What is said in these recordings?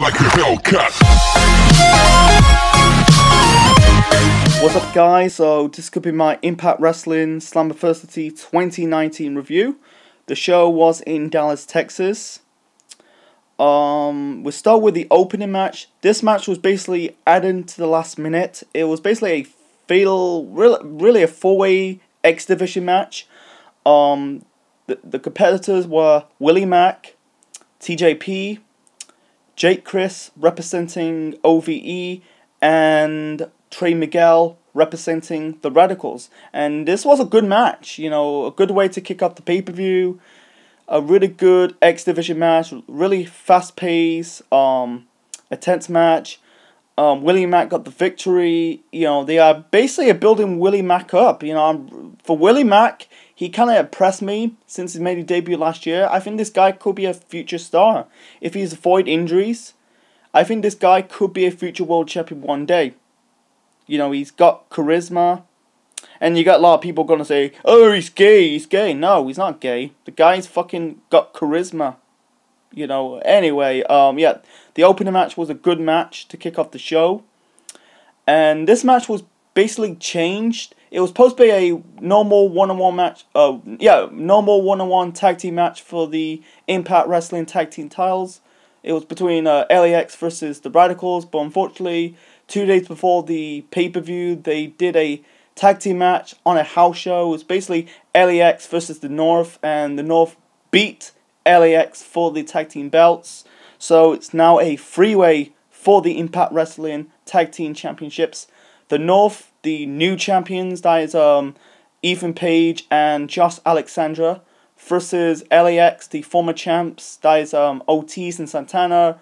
like. What's up, guys? So, this could be my Impact Wrestling Slammiversary 2019 review. The show was in Dallas, Texas. Um, we start with the opening match. This match was basically added to the last minute. It was basically a fatal, really, really a four-way X Division match. Um, the, the competitors were Willie Mack, TJP, Jake Crist representing OVE, and Trey Miguel representing the Radicals. And this was a good match, you know, a good way to kick off the pay per view. A really good X Division match, really fast pace, um, a tense match. Um, Willie Mack got the victory. You know, they are basically building Willie Mack up. You know, for Willie Mack, he kind of impressed me since he made his debut last year. I think this guy could be a future star if he's avoid injuries. I think this guy could be a future world champion one day. You know, he's got charisma. And you got a lot of people gonna say, "Oh, he's gay. He's gay." No, he's not gay. The guy's fucking got charisma. You know. Anyway, um, yeah, the opening match was a good match to kick off the show, and this match was basically changed. It was supposed to be a normal one-on-one match. Uh, yeah, normal one-on-one tag team match for the Impact Wrestling tag team titles. It was between uh, LAX versus the Radicals, but unfortunately, two days before the pay per view, they did a tag team match on a house show. It was basically LAX versus the North, and the North beat LAX for the tag team belts. So it's now a freeway for the Impact Wrestling Tag Team Championships. The North, the new champions, that is um, Ethan Page and Josh Alexander, versus LAX, the former champs, that is um, Ortiz and Santana,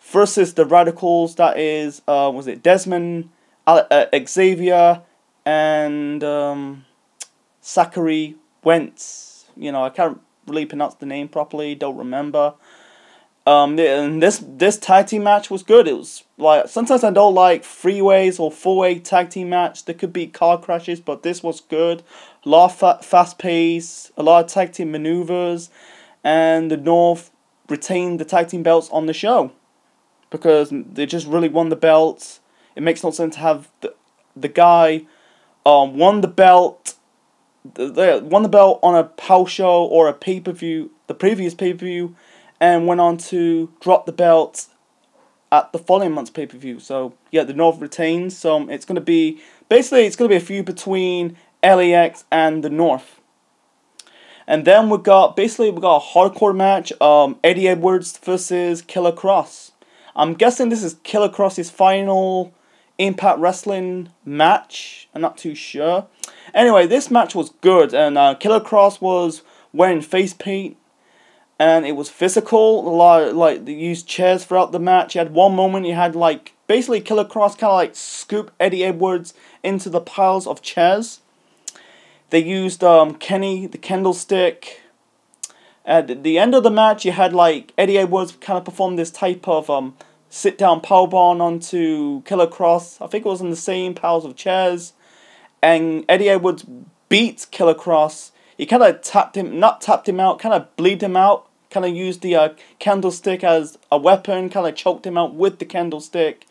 versus the Radicals, that is, uh, was it Desmond, Ale- uh, Xavier, and um, Zachary Wentz. You know, I can't really pronounce the name properly, don't remember. Um, and this this tag team match was good. It was like sometimes I don't like freeways or four way tag team match. There could be car crashes, but this was good. A lot of fa- fast pace, a lot of tag team maneuvers, and the North retained the tag team belts on the show because they just really won the belts. It makes no sense to have the the guy um won the belt. They won the belt on a house show or a pay per view, the previous pay per view, and went on to drop the belt at the following month's pay per view. So yeah, the North retains. So it's gonna be basically it's gonna be a feud between LAX and the North. And then we got basically we got a hardcore match. Um, Eddie Edwards versus Killer Kross. I'm guessing this is Killer Kross's final Impact Wrestling match. I'm not too sure. Anyway, this match was good, and uh, Killer Kross was wearing face paint and it was physical. A lot like they used chairs throughout the match. You had one moment you had like basically Killer Kross kind of like scoop Eddie Edwards into the piles of chairs. They used um, Kenny the candlestick. At the end of the match, you had like Eddie Edwards kind of perform this type of um, sit down powerbomb onto Killer Kross. I think it was in the same piles of chairs, and Eddie Edwards beat Killer Kross. He kind of tapped him, not tapped him out, kind of bleed him out kind of used the uh, candlestick as a weapon, kind of choked him out with the candlestick.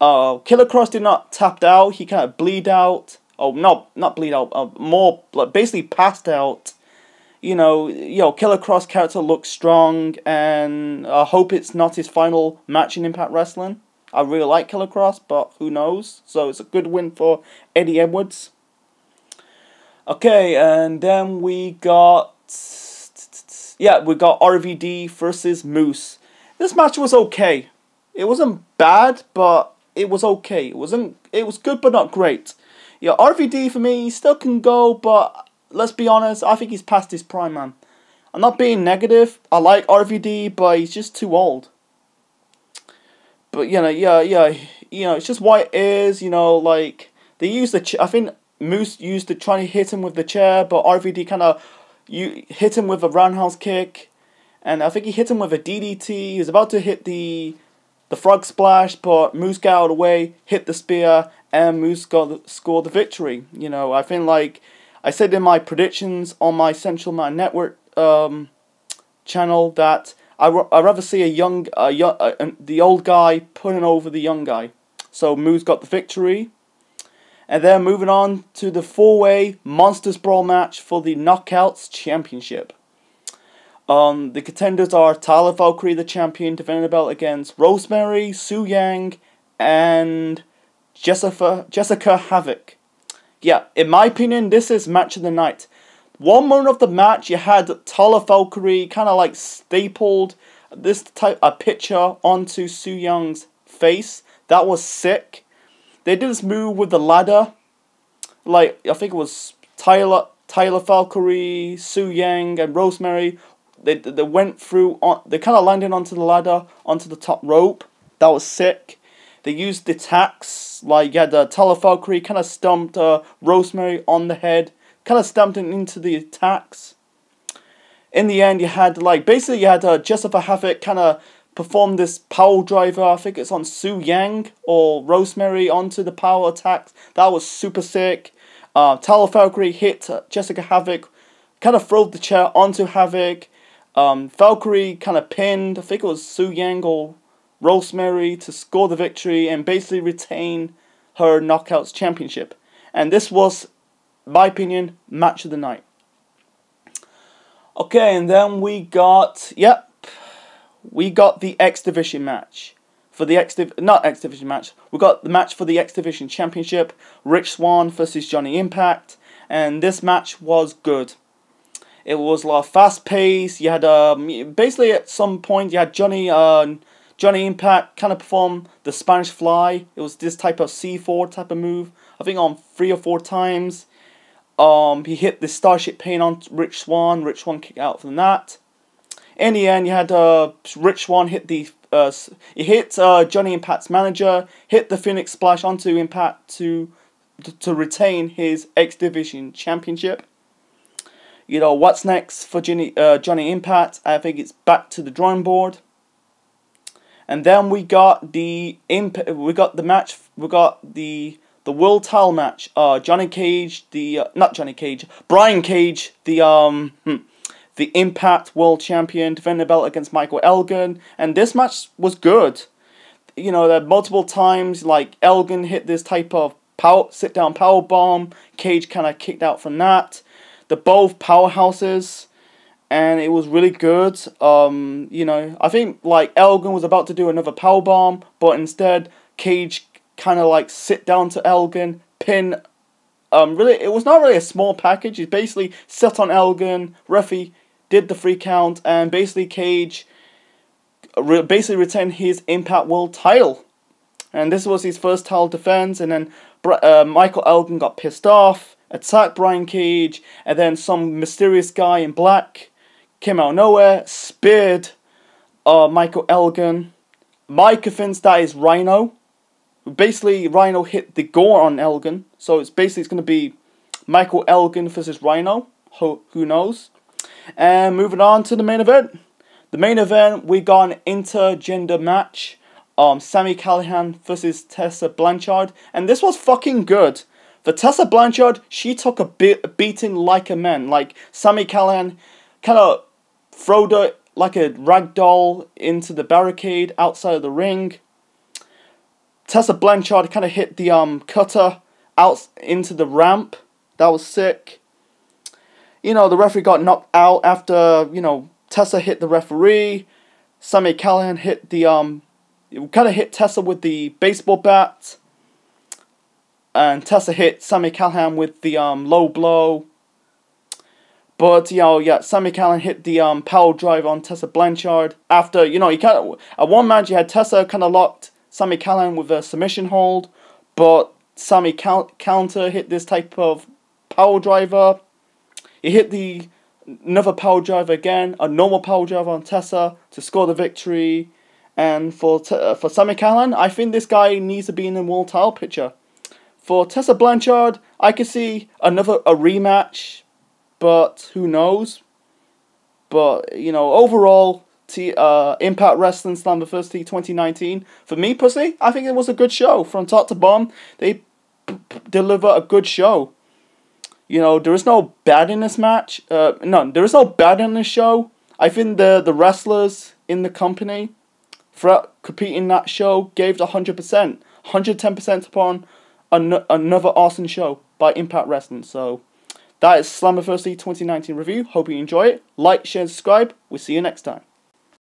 Uh, Killer Kross did not tapped out. He kind of bleed out. Oh, no, not bleed out. Uh, more like, basically passed out. You know, you know, Killer Kross character looks strong, and I hope it's not his final match in Impact Wrestling. I really like Killer Kross, but who knows? So it's a good win for Eddie Edwards. Okay, and then we got yeah, we got RVD versus Moose. This match was okay. It wasn't bad, but it was okay. It wasn't. It was good, but not great. Yeah, RVD for me still can go, but let's be honest. I think he's past his prime, man. I'm not being negative. I like RVD, but he's just too old. But you know, yeah, yeah, you know, it's just what it is. You know, like they used the. I think Moose used to try to hit him with the chair, but RVD kind of you hit him with a roundhouse kick, and I think he hit him with a DDT. He was about to hit the the frog splash, but Moose got out of the way, hit the spear, and Moose got the, scored the victory. You know, I think like I said in my predictions on my Central Man Network um, channel that I I rather see a young, a young, uh, the old guy putting over the young guy. So Moose got the victory. And then moving on to the four-way Monsters Brawl match for the Knockouts Championship. Um, the contenders are Taya Valkyrie, the champion, defending the belt against Rosemary, Su Yung, and Jessica Jessica Havoc. Yeah, in my opinion, this is match of the night. One moment of the match, you had Taya Valkyrie kind of like stapled this type a picture onto Su Yung's face. That was sick. They did this move with the ladder. Like I think it was Taya Taya Valkyrie, Su Yung, and Rosemary they they went through on they kind of landed onto the ladder onto the top rope. That was sick. They used the tacks like had uh, Taya Valkyrie kind of stumped uh, Rosemary on the head, kind of stumped it into the tacks. In the end, you had like basically you had uh, Jessica Havoc kind of perform this power driver. I think it's on Su Yung or Rosemary onto the power attack. That was super sick. Uh, Taya hit Jessica Havoc, kind of threw the chair onto Havoc. Um, Valkyrie kind of pinned, I think it was Su Yung or Rosemary to score the victory and basically retain her Knockouts Championship. And this was, my opinion, match of the night. Okay, and then we got, yep, we got the X Division match. For the X Div not X Division match, we got the match for the X Division Championship, Rich Swann versus Johnny Impact, and this match was good. It was a lot of fast pace. You had um, basically at some point you had Johnny uh, Johnny Impact kind of perform the Spanish Fly. It was this type of C4 type of move. I think on three or four times. Um, he hit the Starship Pain on Rich Swann. Rich Swann kicked out from that. In the end, you had uh, Rich Swann hit the uh, he hit uh, Johnny Impact's manager, hit the Phoenix Splash onto Impact to to retain his X Division Championship you know, what's next for Johnny, uh, Johnny Impact? I think it's back to the drawing board. And then we got the imp- we got the match, we got the the world title match. Uh, Johnny Cage, the uh, not Johnny Cage, Brian Cage, the um hmm, the Impact World Champion, defending the belt against Michael Elgin, and this match was good. You know, that multiple times like Elgin hit this type of power sit down power bomb. Cage kind of kicked out from that. They're both powerhouses, and it was really good. Um, you know, I think like Elgin was about to do another power bomb, but instead Cage kind of like sit down to Elgin, pin. Um, really, it was not really a small package. He basically sat on Elgin. Referee did the free count, and basically Cage re- basically retained his Impact World title. And this was his first title defense, and then uh, Michael Elgin got pissed off attacked Brian Cage, and then some mysterious guy in black came out of nowhere, speared uh, Michael Elgin. Mike thinks that is Rhino. Basically, Rhino hit the gore on Elgin, so it's basically it's going to be Michael Elgin versus Rhino. Who, who knows? And moving on to the main event. The main event, we got an intergender match. Um, Sami Callihan versus Tessa Blanchard, and this was fucking good. For Tessa Blanchard, she took a, bit, a beating like a man. Like Sami Callihan kind of throwed her like a rag doll into the barricade outside of the ring. Tessa Blanchard kind of hit the um cutter out into the ramp. That was sick. You know, the referee got knocked out after, you know, Tessa hit the referee. Sami Callihan hit the um kind of hit Tessa with the baseball bat and Tessa hit Sami Callihan with the um, low blow. But you know, yeah, Sami Callihan hit the um, power drive on Tessa Blanchard after you know he kind of at one match you had Tessa kind of locked Sami Callihan with a submission hold, but Sami count- counter hit this type of power driver. He hit the another power driver again, a normal power driver on Tessa to score the victory. And for uh, for Sami Callihan, I think this guy needs to be in the world title picture. For Tessa Blanchard, I could see another a rematch, but who knows? But you know, overall, T, uh, Impact Wrestling Slammiversary 2019 For me personally, I think it was a good show from top to bottom. They deliver a good show. You know, there is no bad in this match. Uh, no, there is no bad in this show. I think the the wrestlers in the company throughout competing in that show gave 100%, 110% upon an- another awesome show by Impact Wrestling. So that is Slammiversary 2019 review. Hope you enjoy it. Like, share, subscribe. We'll see you next time.